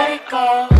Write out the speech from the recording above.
Let it go.